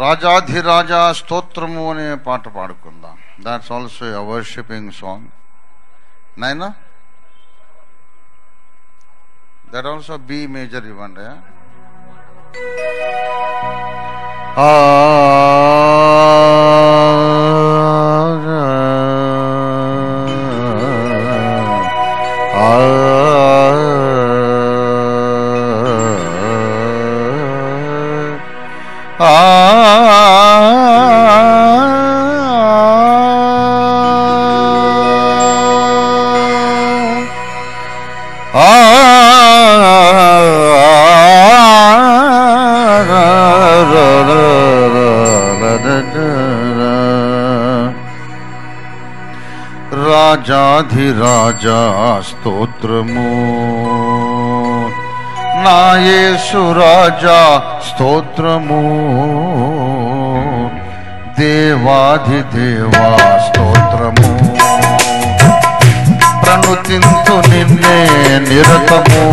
రాజాధిరాజ స్తోత్రము అనే పాట పాడుకుందాం that's also a worshipping song నైనా దట్ ఆల్సో బి మేజర్ ఇవ్వండి ఆ राजाधिराजा स्त्रोत्र राजाधिराजास्तोत्रमो नायेषु राजा स्तोत्रमो। देवाधिदेवा स्तोत्रमो। प्रणुतिन्तु निन्ने निरतमो।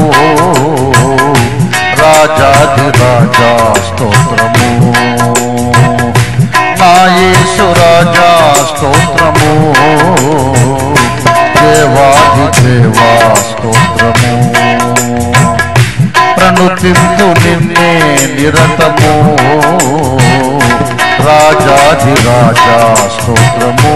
राजाधिराजा स्त्रोत्र ప్రణుతింతు నిన్నే నిరతము. రాజాధిరాజా స్తోత్రము.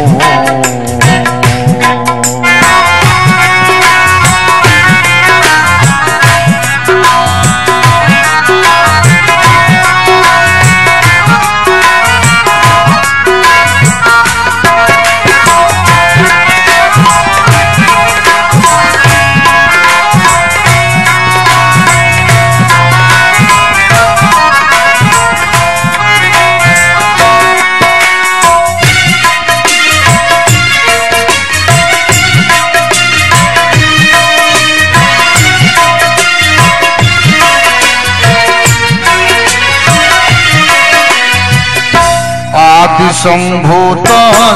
शंभूत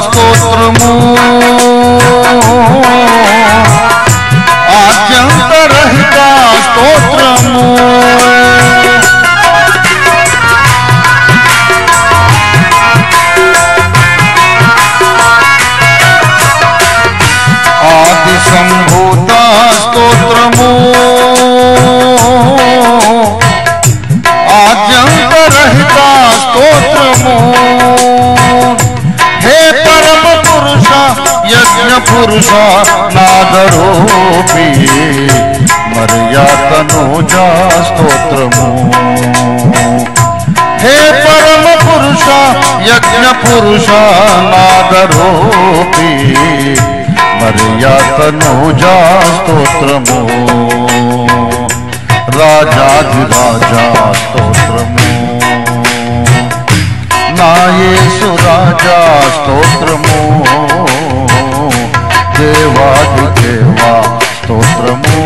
स्त्रोत्र మర్యాదను జా స్తోత్రము హే పరమ పురుష యజ్ఞ పురుష నాదరూపి మర్యాదను జా స్తోత్రము రాజాధిరాజా స్తోత్రము నాయేసు రాజా స్తోత్రము దేవాది దేవా స్తోత్రము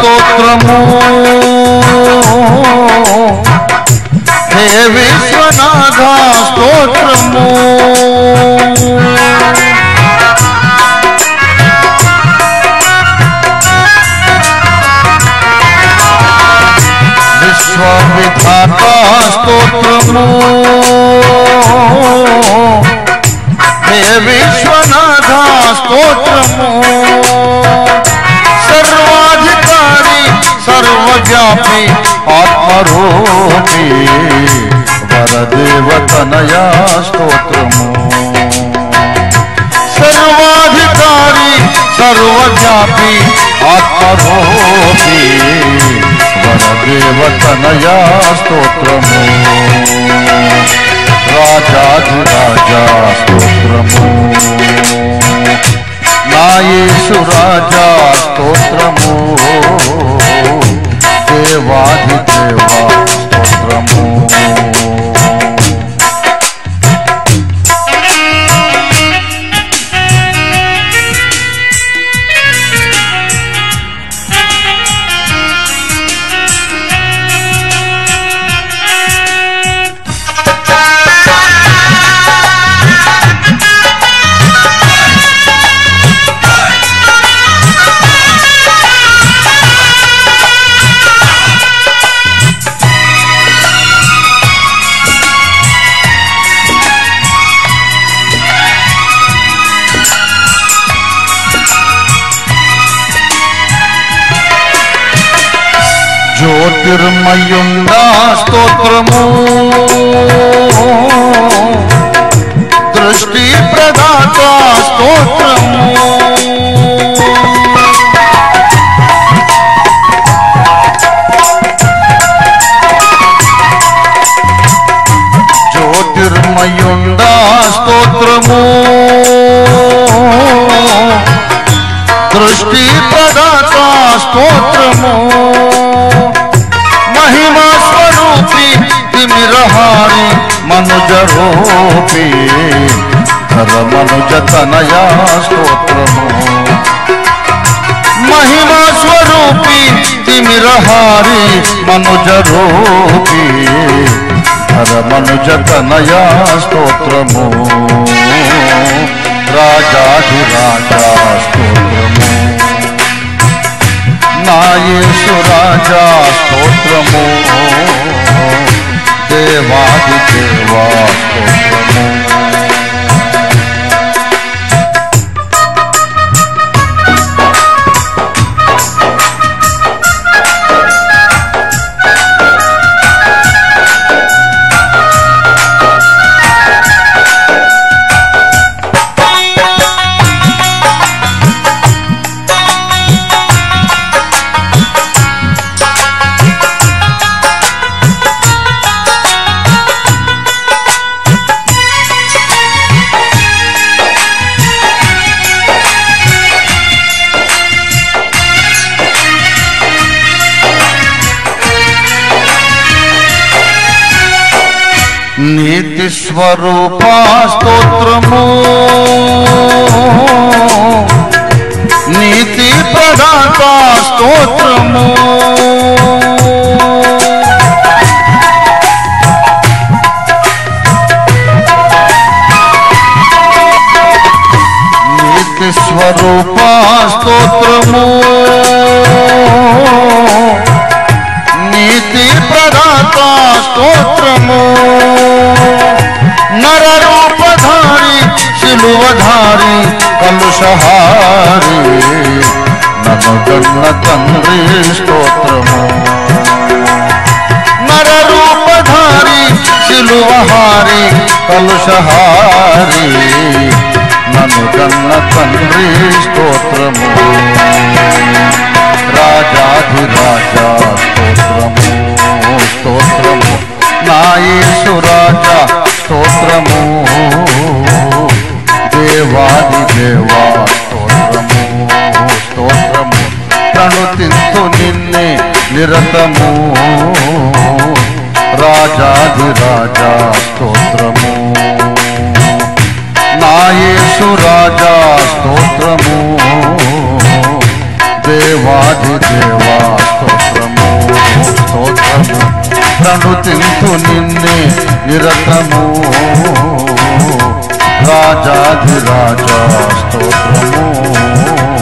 स्तोत्रमो। हे विश्वनाथ स्तोत्रमो। विश्वविधाता स्तोत्रमो हे विश्वनाथ स्तोत्रमो व्यापी में आत्मरूपी वरदेव तनया स्त्रोत्र सर्वाधिकारी सर्वव्यापी आत्मरूपी वरदेव तनया स्त्रोत्र राजा स्तोत्रमो नाये सुराजा स्तोत्रमो देवा स्तोत्र। జ్యోతిర్మయుండా స్తోత్రము దృష్టి ప్రదాత స్తోత్రము జ్యోతిర్మయుండా స్తోత్రము దృష్టి ప్రదాత స్తోత్రము मनुज रूपी धर मनुज तनया स्त्रोत्र महिमा स्वरूपी तिमिर हारी मनुज रूपी धर मनुज तनया स्त्रोत्र राजा जी राजा स्त्रोत्र नाये सुराजा स्त्रोत्र मो सेवा की सेवा नीति स्वरूप स्त्रोत्र नीति प्रदाता स्त्रोत्र नीति स्वरूपा स्तोत्रमो। सहारे नम गण तंद्रे स्त्रोत्रमो नर रूपधारी शिलुहारी कलुषहारी नम गण तंद्रे स्त्रोत्रमो राजाधिरा దేవా స్తోత్రము. స్తోత్రము ప్రణుతింతు నిన్నే నిరతము రాజాది రాజా స్తోత్రము. నాయేసు రాజా స్తోత్రము. దేవాది దేవా స్తోత్రము. స్తోత్రము ప్రణుతింతు నిన్నే నిరతము. साधुवाचा स्तोत्रमो